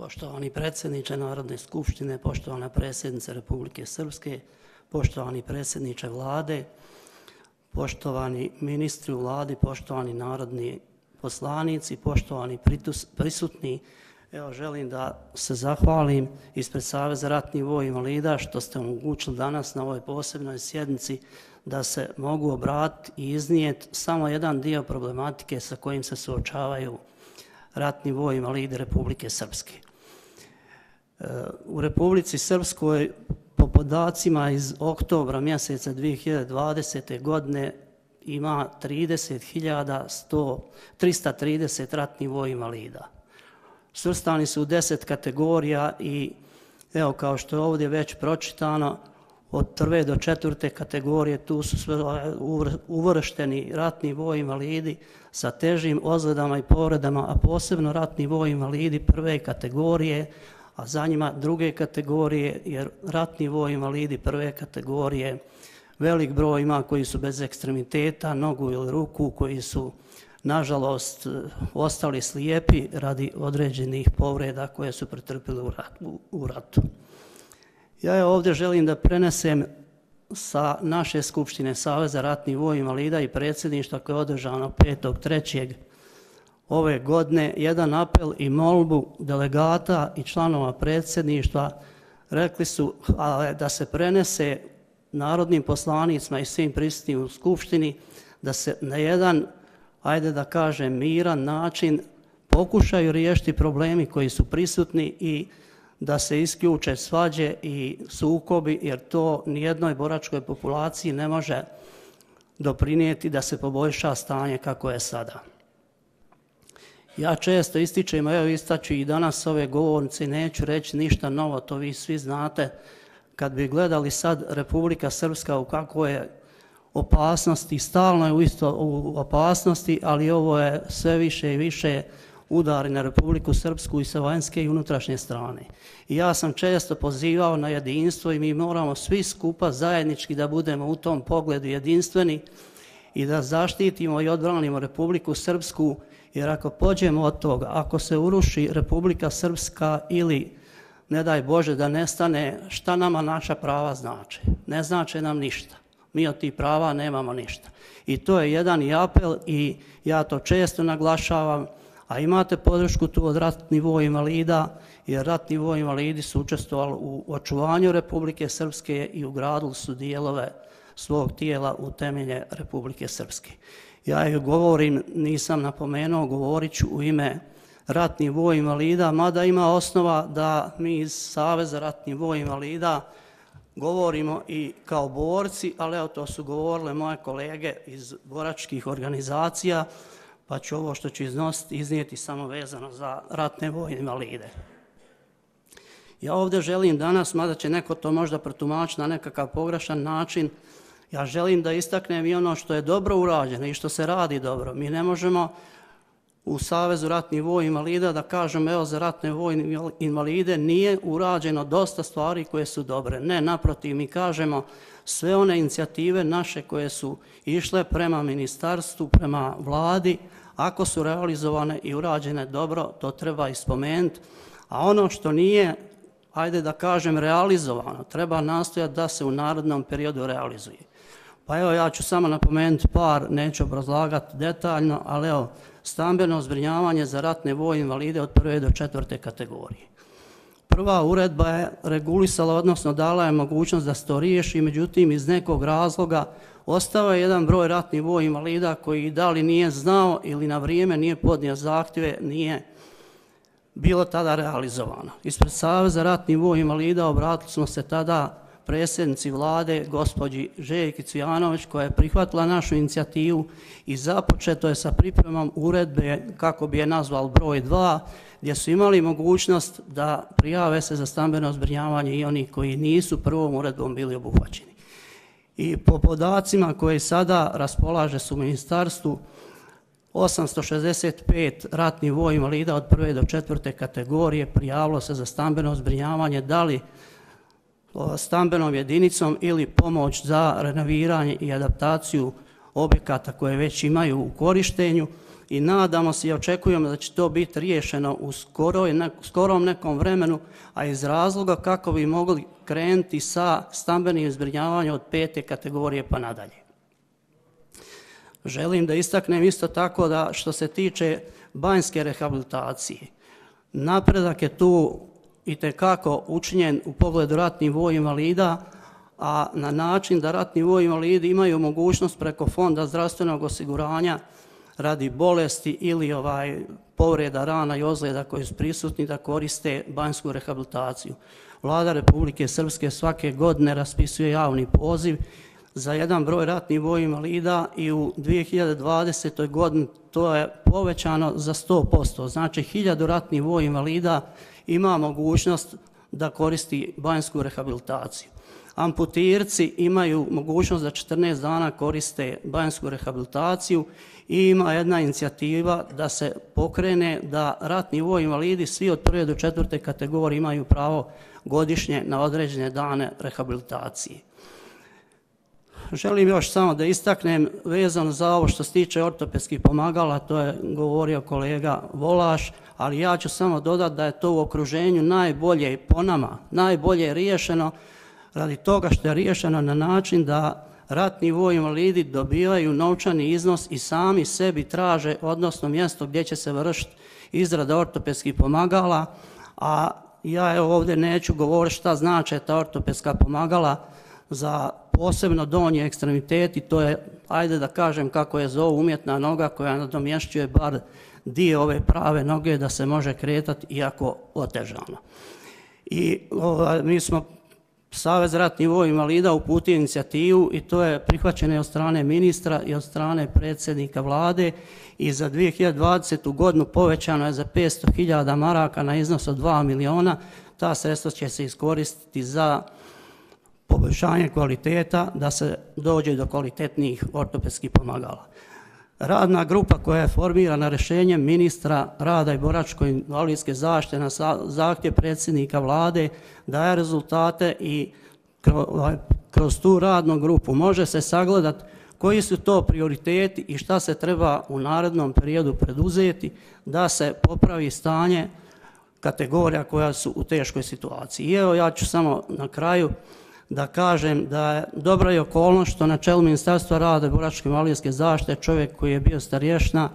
Poštovani predsjedniče Narodne skupštine, poštovana predsjednice Republike Srpske, poštovani predsjedniče vlade, poštovani ministri u vladi, poštovani narodni poslanici, poštovani prisutni, evo želim da se zahvalim ispred Saveza ratnih voj invalida što ste omogućili danas na ovoj posebnoj sjednici da se mogu obratiti i iznijeti samo jedan dio problematike sa kojim se suočavaju ratni voj invalidi Republike Srpske. U Republici Srpskoj po podacima iz oktobra mjeseca 2020. godine ima 30.330 ratnih voj invalida. Svrstani su u deset kategorija i evo kao što je ovdje već pročitano, od prve do četvrte kategorije tu su sve uvršteni ratni voj invalidi sa težim ozledama i povredama, a posebno ratni voj invalidi prve kategorije, a za njima druge kategorije, jer ratni voj invalidi prve kategorije velik broj ima koji su bez ekstremiteta, nogu ili ruku, koji su nažalost e, ostali slijepi radi određenih povreda koje su pretrpili u ratu. Ja je ovdje želim da prenesem sa naše Skupštine Saveza ratnih voj invalida i predsjedništva koje je održano 5.3 ove godine jedan apel i molbu delegata i članova predsjedništva rekli su da se prenese narodnim poslanicima i svim prisutnim u Skupštini da se na jedan, ajde da kažem, miran način pokušaju riješiti problemi koji su prisutni i da se isključe svađe i sukobi, jer to nijednoj boračkoj populaciji ne može doprinijeti da se poboljša stanje kako je sada. Ja često ističem, evo istaću i danas ove govornice, neću reći ništa novo, to vi svi znate, kad bi gledali sad Republika Srpska u kako je opasnosti, stalno je u isto u opasnosti, ali ovo je sve više i više udari na Republiku Srpsku i sa vanjske i unutrašnje strane. I ja sam često pozivao na jedinstvo i mi moramo svi skupa zajednički da budemo u tom pogledu jedinstveni i da zaštitimo i odbranimo Republiku Srpsku, jer ako pođemo od toga, ako se uruši Republika Srpska ili ne daj Bože da nestane, šta nama naša prava znači? Ne znači nam ništa. Mi od tih prava nemamo ništa. I to je jedan i apel i ja to često naglašavam, a imate podršku tu od ratni voj invalida, jer ratni voj invalidi su učestvovali u očuvanju Republike Srpske i ugradili su dijelove svog tijela u temelje Republike Srpske. Ja ih govorim, nisam napomenuo, govorit ću u ime ratni voj invalida, mada ima osnova da mi iz Saveza ratni voj invalida govorimo i kao borci, ali evo to su govorile moje kolege iz boračkih organizacija, pa ću ovo što ću iznositi iznijeti samo vezano za ratne vojne invalide. Ja ovdje želim danas, mada će neko to možda protumačiti na nekakav pogrešan način, ja želim da istaknem i ono što je dobro urađeno i što se radi dobro. Mi ne možemo u Savezu ratnih vojnih invalida da kažemo evo za ratne vojne invalide nije urađeno dosta stvari koje su dobre. Ne, naprotiv, mi kažemo sve one inicijative naše koje su išle prema ministarstvu, prema vladi, ako su realizovane i urađene dobro, to treba ispomenuti. A ono što nije, ajde da kažem, realizovano, treba nastojati da se u narodnom periodu realizuje. Pa evo, ja ću samo napomenuti par, neću obrazlagati detaljno, ali evo, stambeno zbrinjavanje za ratne voje invalide od prve do četvrte kategorije. Prva uredba je regulisala, odnosno dala je mogućnost da se to riješi, međutim iz nekog razloga ostao je jedan broj ratnih voj invalida koji da li nije znao ili na vrijeme nije podnio zahtjeve, nije bilo tada realizovano. Ispred Saveza ratnih voj invalida obratili smo se tada predsjednici vlade, gospođi Željki Cvijanović, koja je prihvatila našu inicijativu i započeto je sa pripremom uredbe, kako bi je nazval broj 2, gdje su imali mogućnost da prijave se za stambeno zbrinjavanje i oni koji nisu prvom uredbom bili obuhvaćeni. I po podacima koje sada raspolaže su ministarstvu, 865 ratnih voj invalida od prve do četvrte kategorije prijavilo se za stambeno zbrinjavanje, da li stambenom jedinicom ili pomoć za renoviranje i adaptaciju objekata koje već imaju u korištenju i nadamo se i očekujemo da će to biti riješeno u skorom nekom vremenu, a iz razloga kako bi mogli krenuti sa stambenim zbrinjavanjem od pete kategorije pa nadalje. Želim da istaknem isto tako da što se tiče banjske rehabilitacije, napredak je tu i tekako učinjen u pogledu ratnih voj invalida, a na način da ratni voj invalidi imaju mogućnost preko fonda zdravstvenog osiguranja radi bolesti ili ovaj povreda rana i ozljeda koji su prisutni da koriste banjsku rehabilitaciju. Vlada Republike Srpske svake godine raspisuje javni poziv za jedan broj ratnih voj invalida i u 2020. godini to je povećano za 100%. Znači, hiljadu ratnih voj invalida ima mogućnost da koristi banjsku rehabilitaciju. Amputirci imaju mogućnost da 14 dana koriste banjsku rehabilitaciju i ima jedna inicijativa da se pokrene da ratni voj invalidi svi od prve do četvrte kategorije imaju pravo godišnje na određene dane rehabilitacije. Želim još samo da istaknem vezano za ovo što se tiče ortopedskih pomagala, to je govorio kolega Volaš, ali ja ću samo dodati da je to u okruženju najbolje po nama, najbolje riješeno radi toga što je riješeno na način da ratni voj invalidi dobivaju novčani iznos i sami sebi traže, odnosno mjesto gdje će se vršiti izrada ortopedskih pomagala, a ja evo ovdje neću govoriti šta znače ta ortopedska pomagala za posebno donji ekstremiteti, to je, ajde da kažem kako je zovu umjetna noga koja nadomješćuje bar dio ove prave noge da se može kretati iako otežano. I ovaj, mi smo Savez ratnih voj invalida uputio inicijativu i to je prihvaćeno od strane ministra i od strane predsjednika vlade i za 2020. godinu povećano je za 500.000 maraka na iznos od 2 miliona. Ta sredstva će se iskoristiti za poboljšanje kvaliteta da se dođe do kvalitetnih ortopedskih pomagala. Radna grupa koja je formirana rešenjem ministra rada i boračko-invalidske zaštite na zahtje predsjednika vlade daje rezultate i ovaj, kroz tu radnu grupu može se sagledati koji su to prioriteti i šta se treba u narednom periodu preduzeti da se popravi stanje kategorija koja su u teškoj situaciji. I evo ja ću samo na kraju da kažem da je dobra je okolnost što na čelu Ministarstva rada i boračke malijske zaštite čovjek koji je bio starješna,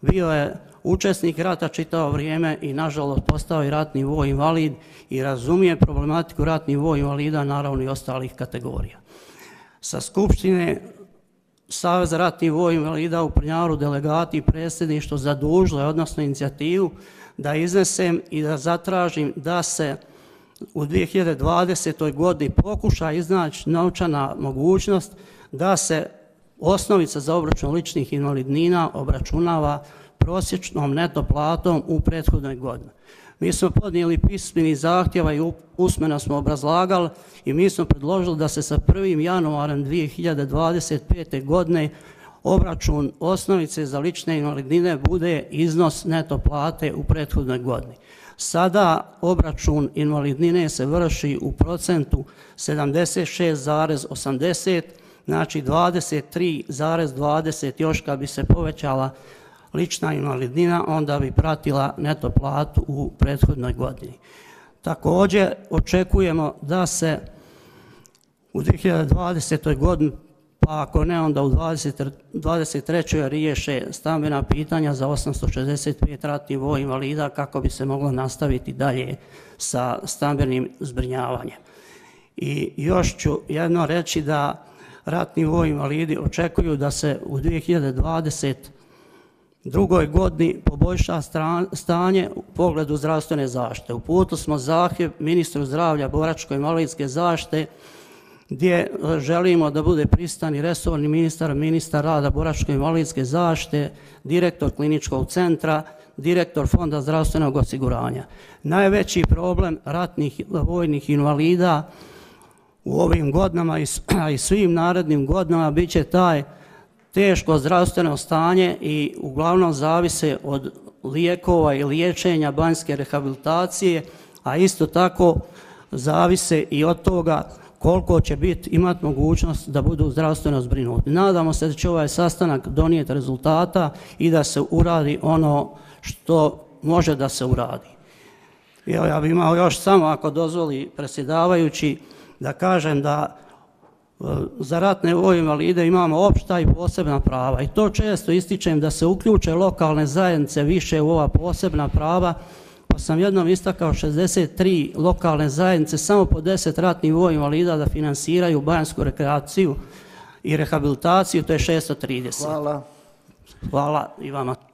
bio je učesnik rata čitao vrijeme i nažalost postao i ratni voj invalid i razumije problematiku ratnih voj invalida, naravno i ostalih kategorija. Sa Skupštine Saveza ratnih voj invalida u Prnjaru delegati i predsjedništvo zadužile, odnosno inicijativu, da iznesem i da zatražim da se u 2020. godini pokuša iznaći novčana mogućnost da se osnovica za obračun ličnih invalidnina obračunava prosječnom neto platom u prethodnoj godini. Mi smo podnijeli pismeni zahtjeva i usmeno smo obrazlagali i mi smo predložili da se sa 1. januarem 2025. godine obračun osnovice za lične invalidnine bude iznos neto plate u prethodnoj godini. Sada obračun invalidnine se vrši u procentu 76,80, znači 23,20 još kad bi se povećala lična invalidnina, onda bi pratila neto platu u prethodnoj godini. Također očekujemo da se u 2020. godini a ako ne, onda u 20, 23. riješe stambena pitanja za 865 ratnih voj invalida kako bi se moglo nastaviti dalje sa stambenim zbrinjavanjem. I još ću jedno reći da ratni voj invalidi očekuju da se u 2020 drugoj godini poboljša stanje u pogledu zdravstvene zaštite. U putu smo zahjev ministru zdravlja Boračko-invalidske zaštite gdje e, želimo da bude pristani resorni ministar, ministar rada Boračko invalidske zašte, direktor kliničkog centra, direktor Fonda zdravstvenog osiguranja. Najveći problem ratnih vojnih invalida u ovim godinama i svim narednim godinama bit će taj teško zdravstveno stanje i uglavnom zavise od lijekova i liječenja banjske rehabilitacije, a isto tako zavise i od toga koliko će biti imati mogućnost da budu zdravstveno zbrinuti. Nadamo se da će ovaj sastanak donijeti rezultata i da se uradi ono što može da se uradi. Evo, ja bih imao još samo, ako dozvoli predsjedavajući, da kažem da e, za ratne vojne invalide imamo opšta i posebna prava i to često ističem da se uključe lokalne zajednice više u ova posebna prava, pa sam jednom istakao 63 lokalne zajednice, samo po 10 ratnih vojnih invalida da finansiraju bajansku rekreaciju i rehabilitaciju, to je 630. Hvala. Hvala i vama.